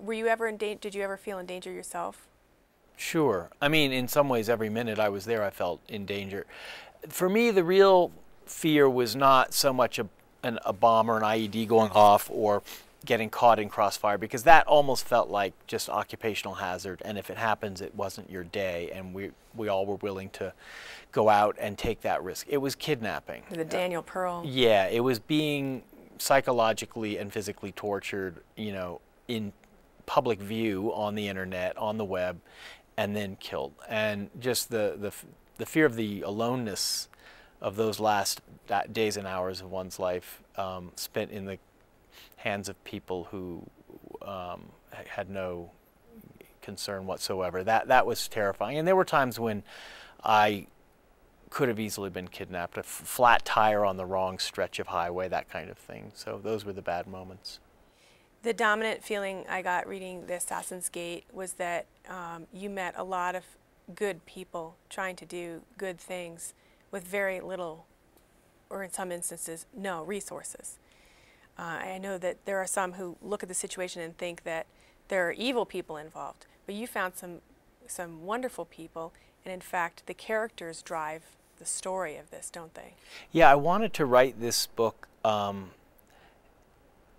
were you ever in danger? Did you ever feel in danger yourself? Sure. I mean, in some ways, every minute I was there, I felt in danger. For me, the real fear was not so much a, an, a bomb or an IED going off or getting caught in crossfire because that almost felt like just occupational hazard and if it happens it wasn't your day and we we all were willing to go out and take that risk it was kidnapping The Daniel Pearl. yeah it was being psychologically and physically tortured you know in public view on the internet on the web and then killed and just the the, the fear of the aloneness of those last days and hours of one's life um, spent in the hands of people who um, had no concern whatsoever. That that was terrifying. And there were times when I could have easily been kidnapped. A flat tire on the wrong stretch of highway, that kind of thing. So those were the bad moments. The dominant feeling I got reading The Assassin's Gate was that um, you met a lot of good people trying to do good things with very little, or in some instances, no resources. Uh, I know that there are some who look at the situation and think that there are evil people involved, but you found some, some wonderful people, and in fact, the characters drive the story of this, don't they? Yeah, I wanted to write this book um,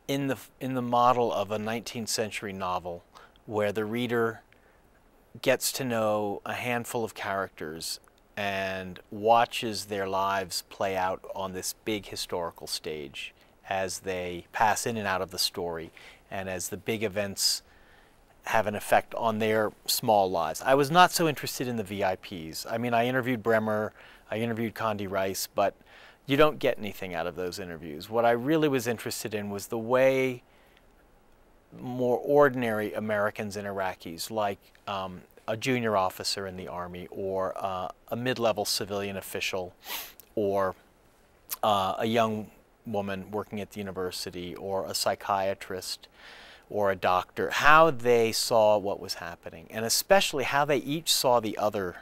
in the in the model of a 19th century novel, where the reader gets to know a handful of characters and watches their lives play out on this big historical stage as they pass in and out of the story, and as the big events have an effect on their small lives. I was not so interested in the VIPs. I mean, I interviewed Bremer, I interviewed Condi Rice, but you don't get anything out of those interviews. What I really was interested in was the way more ordinary Americans and Iraqis, like um, a junior officer in the army, or uh, a mid-level civilian official, or uh, a young woman working at the university, or a psychiatrist, or a doctor, how they saw what was happening, and especially how they each saw the other.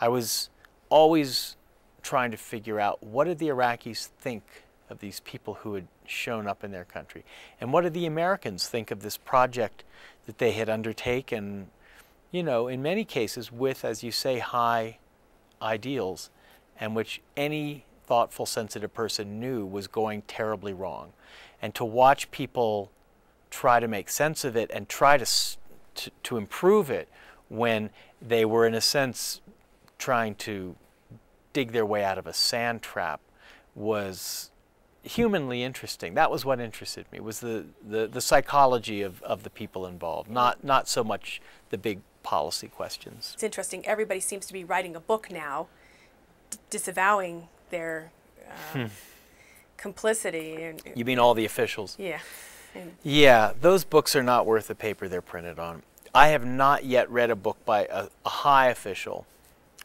I was always trying to figure out what did the Iraqis think of these people who had shown up in their country, and what did the Americans think of this project that they had undertaken, you know, in many cases with, as you say, high ideals, and which any thoughtful, sensitive person knew was going terribly wrong. And to watch people try to make sense of it and try to, to, to improve it when they were, in a sense, trying to dig their way out of a sand trap was humanly interesting. That was what interested me, was the, the, the psychology of, of the people involved, not, not so much the big policy questions. It's interesting. Everybody seems to be writing a book now, d- disavowing their uh, complicity. And, You mean all the officials? yeah. Yeah, those books are not worth the paper they're printed on. I have not yet read a book by a, a high official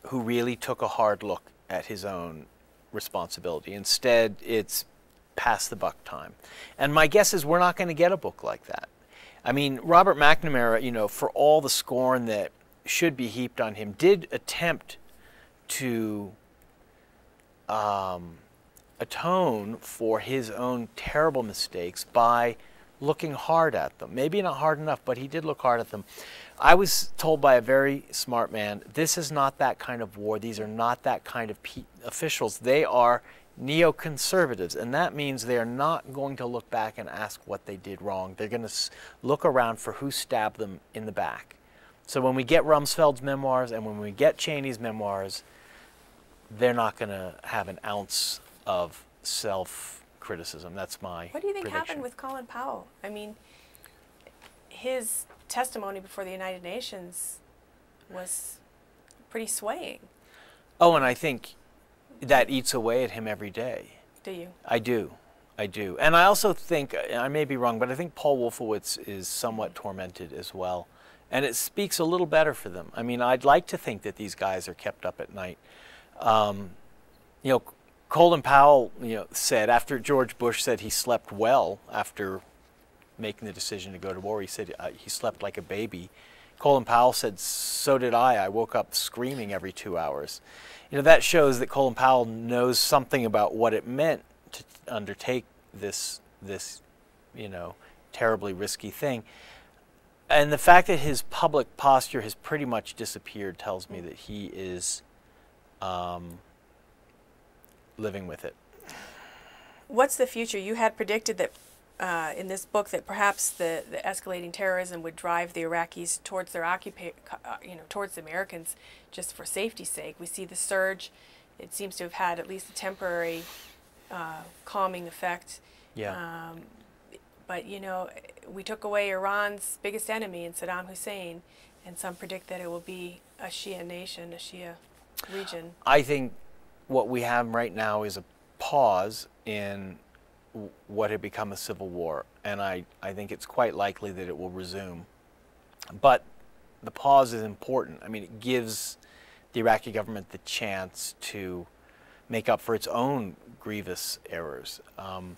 who really took a hard look at his own responsibility. Instead, it's pass the buck time. And my guess is we're not going to get a book like that. I mean, Robert McNamara, you know, for all the scorn that should be heaped on him, did attempt to um, atone for his own terrible mistakes by looking hard at them. Maybe not hard enough, but he did look hard at them. I was told by a very smart man this is not that kind of war. These are not that kind of officials. They are neoconservatives, and that means they are not going to look back and ask what they did wrong. They're going to look around for who stabbed them in the back. So when we get Rumsfeld's memoirs and when we get Cheney's memoirs, they're not going to have an ounce of self criticism. That's my what do you think prediction. happened with Colin Powell? I mean, his testimony before the United Nations was pretty swaying. Oh, and I think that eats away at him every day. Do you? I do. I do. And I also think, I may be wrong, but I think Paul Wolfowitz is somewhat tormented as well. And it speaks a little better for them. I mean, I'd like to think that these guys are kept up at night. Um, you know, Colin Powell, you know, said after George Bush said he slept well after making the decision to go to war, he said uh, he slept like a baby. Colin Powell said, "So did I. I woke up screaming every two hours." You know, that shows that Colin Powell knows something about what it meant to undertake this this, you know, terribly risky thing. and the fact that his public posture has pretty much disappeared tells me that he is um, living with it. What's the future? You had predicted that uh, in this book that perhaps the, the escalating terrorism would drive the Iraqis towards their occupa- uh, you know, towards the Americans just for safety's sake. We see the surge. It seems to have had at least a temporary uh, calming effect. Yeah. Um, but you know, we took away Iran's biggest enemy in Saddam Hussein, and some predict that it will be a Shia nation, a Shia region. I think what we have right now is a pause in what had become a civil war, and I, I think it's quite likely that it will resume. But the pause is important. I mean, it gives the Iraqi government the chance to make up for its own grievous errors. Um,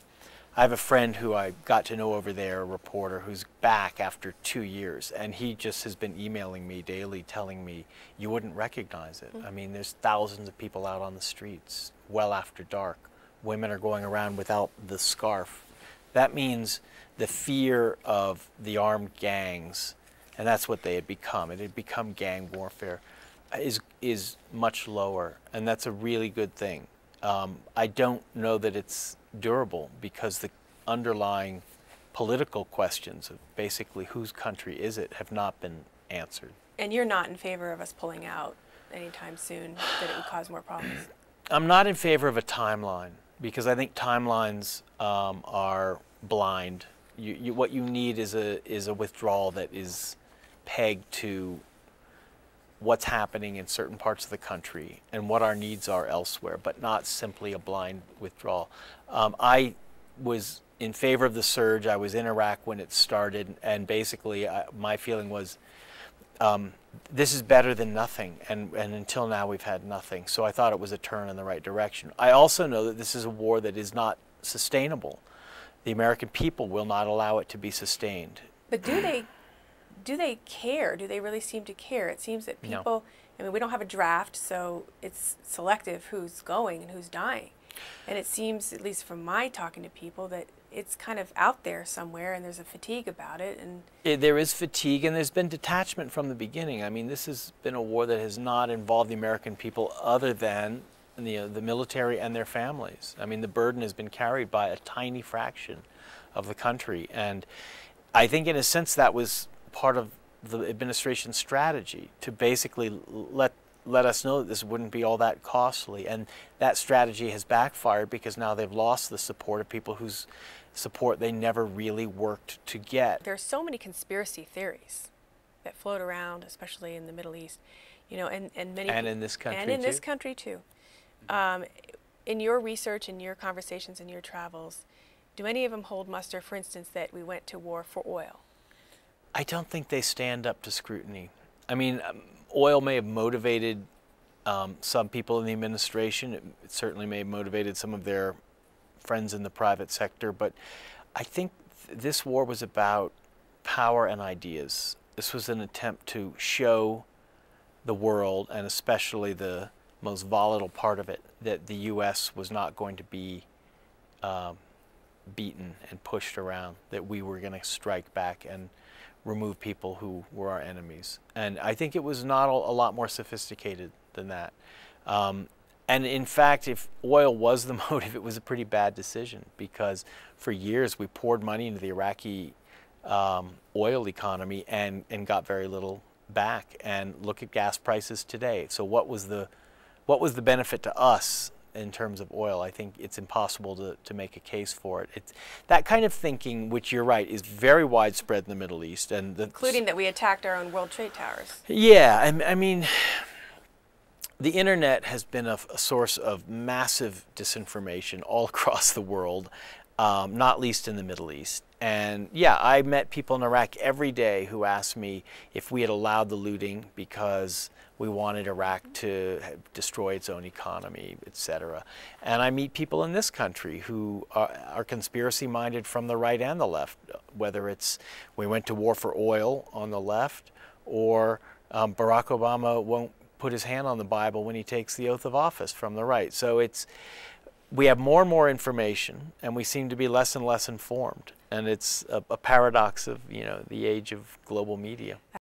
I have a friend who I got to know over there, a reporter, who's back after two years, and he just has been emailing me daily telling me you wouldn't recognize it. Mm. I mean, there's thousands of people out on the streets well after dark. Women are going around without the scarf. That means the fear of the armed gangs, and that's what they had become. It had become gang warfare, is is much lower, and that's a really good thing. Um, I don't know that it's durable because the underlying political questions of basically whose country is it have not been answered. And you're not in favor of us pulling out anytime soon, that it would cause more problems. I'm not in favor of a timeline because I think timelines um, are blind. You, you, what you need is a is a withdrawal that is pegged to what's happening in certain parts of the country and what our needs are elsewhere, but not simply a blind withdrawal. Um, I was in favor of the surge. I was in Iraq when it started, and basically, I, my feeling was um, this is better than nothing, and, and until now we've had nothing. So I thought it was a turn in the right direction. I also know that this is a war that is not sustainable. The American people will not allow it to be sustained. But do they do they care? Do they really seem to care? It seems that people, No. I mean we don't have a draft, so it's selective who's going and who's dying. And it seems, at least from my talking to people, that it's kind of out there somewhere and there's a fatigue about it and Eh, there is fatigue and there's been detachment from the beginning. I mean, this has been a war that has not involved the American people other than the, uh, the military and their families. I mean, the burden has been carried by a tiny fraction of the country. And I think, in a sense, that was part of the administration's strategy to basically let let us know that this wouldn't be all that costly. And that strategy has backfired because now they've lost the support of people whose support they never really worked to get. There are so many conspiracy theories that float around, especially in the Middle East, you know, and, and many And in this country, and in this country too. Um, in your research, in your conversations, in your travels, do any of them hold muster? For instance, that we went to war for oil. I don't think they stand up to scrutiny. I mean, um, oil may have motivated um, some people in the administration. It, certainly may have motivated some of their friends in the private sector. But I think th- this war was about power and ideas. This was an attempt to show the world, and especially the most volatile part of it, that the U.S. was not going to be um, beaten and pushed around, that we were going to strike back and remove people who were our enemies. And I think it was not a, lot more sophisticated than that. Um, and in fact, if oil was the motive, it was a pretty bad decision because for years we poured money into the Iraqi um, oil economy and, and got very little back. And look at gas prices today. So what was the what was the benefit to us in terms of oil? I think it's impossible to, to make a case for it. It's that kind of thinking, which you're right, is very widespread in the Middle East, and the, including that we attacked our own World Trade Towers. yeah, I, I mean, the internet has been a, a source of massive disinformation all across the world, um, not least in the Middle East. And yeah, I met people in Iraq every day who asked me if we had allowed the looting because we wanted Iraq to destroy its own economy, etc. And I meet people in this country who are, are conspiracy minded from the right and the left, whether it's we went to war for oil on the left or um, Barack Obama won't put his hand on the Bible when he takes the oath of office from the right. So it's we have more and more information and we seem to be less and less informed. And it's a, a paradox of you know the age of global media.